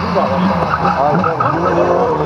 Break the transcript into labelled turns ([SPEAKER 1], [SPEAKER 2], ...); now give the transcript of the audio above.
[SPEAKER 1] şurada. Arka.